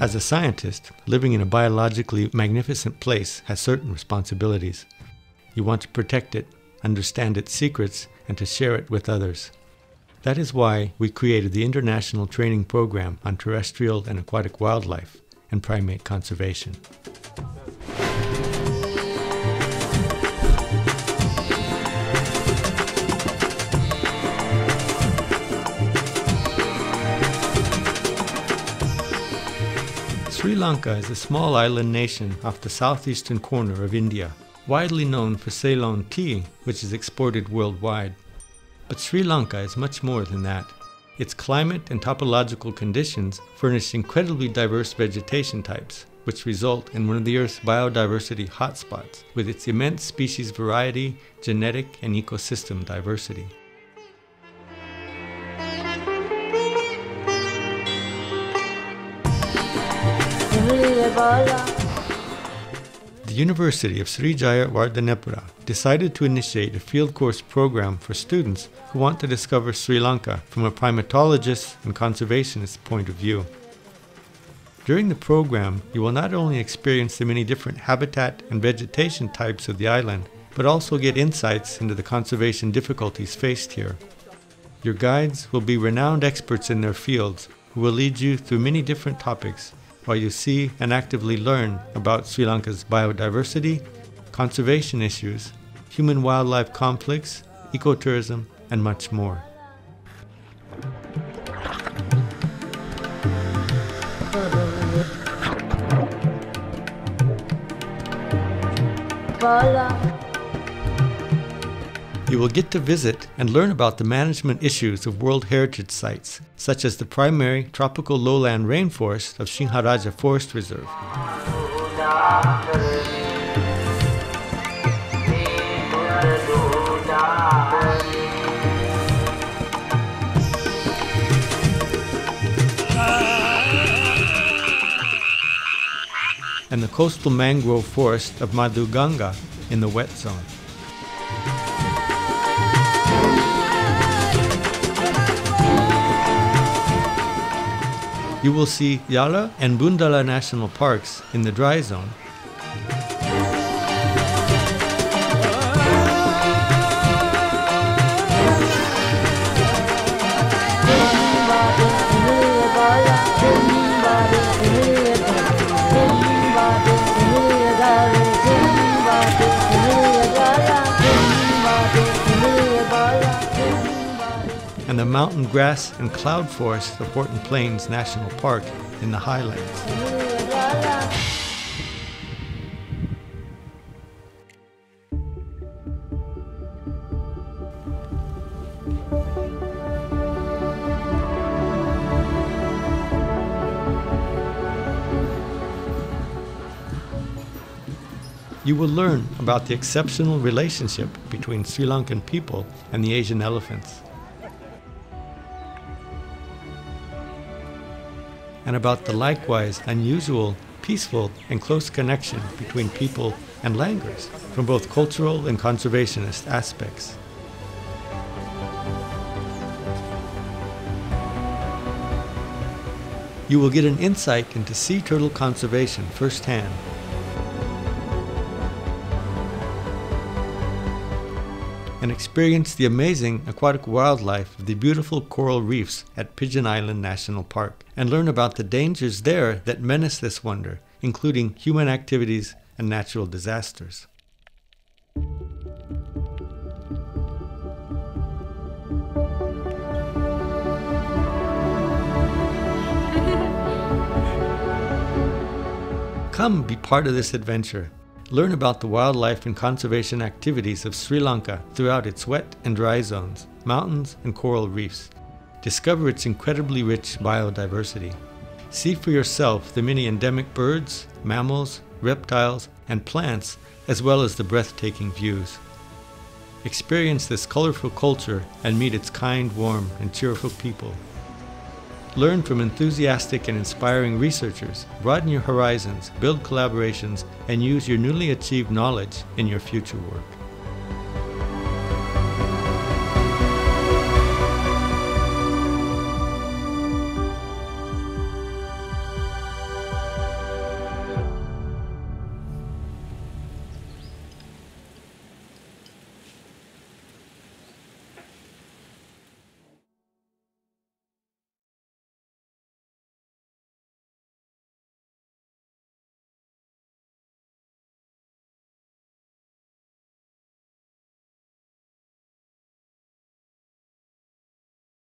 As a scientist, living in a biologically magnificent place has certain responsibilities. You want to protect it, understand its secrets, and to share it with others. That is why we created the International Training Program on Terrestrial and Aquatic Wildlife and Primate Conservation. Lanka is a small island nation off the southeastern corner of India, widely known for Ceylon tea, which is exported worldwide. But Sri Lanka is much more than that. Its climate and topological conditions furnish incredibly diverse vegetation types, which result in one of the Earth's biodiversity hotspots, with its immense species variety, genetic, and ecosystem diversity. The University of Sri Jayewardenepura decided to initiate a field course program for students who want to discover Sri Lanka from a primatologist and conservationist point of view. During the program, you will not only experience the many different habitat and vegetation types of the island, but also get insights into the conservation difficulties faced here. Your guides will be renowned experts in their fields who will lead you through many different topics while you see and actively learn about Sri Lanka's biodiversity, conservation issues, human wildlife conflicts, ecotourism, and much more. You will get to visit and learn about the management issues of World Heritage Sites, such as the primary tropical lowland rainforest of Sinharaja Forest Reserve. and the coastal mangrove forest of Madu Ganga in the wet zone. You will see Yala and Bundala national parks in the dry zone. The mountain grass and cloud forest of Horton Plains National Park in the highlands. You will learn about the exceptional relationship between Sri Lankan people and the Asian elephants. And about the likewise unusual, peaceful, and close connection between people and langurs from both cultural and conservationist aspects. You will get an insight into sea turtle conservation firsthand and experience the amazing aquatic wildlife of the beautiful coral reefs at Pigeon Island National Park and learn about the dangers there that menace this wonder, including human activities and natural disasters. Come be part of this adventure Learn about the wildlife and conservation activities of Sri Lanka throughout its wet and dry zones, mountains, and coral reefs. Discover its incredibly rich biodiversity. See for yourself the many endemic birds, mammals, reptiles, and plants, as well as the breathtaking views. Experience this colorful culture and meet its kind, warm, and cheerful people. Learn from enthusiastic and inspiring researchers, broaden your horizons, build collaborations, and use your newly achieved knowledge in your future work.